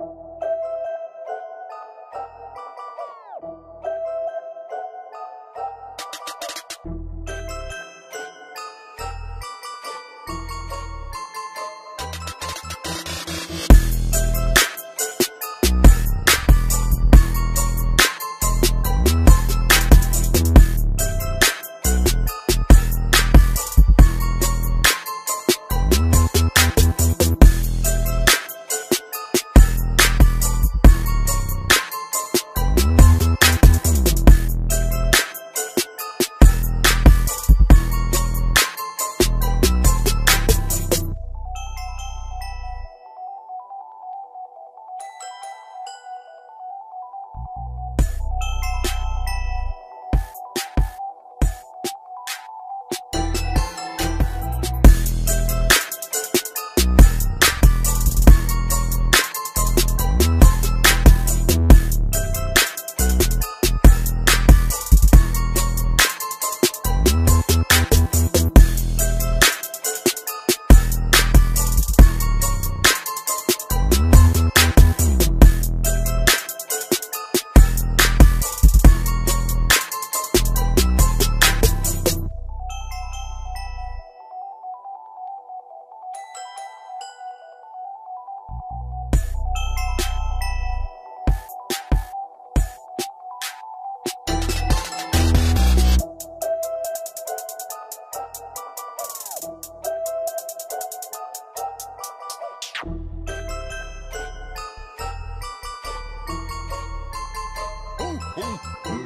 you um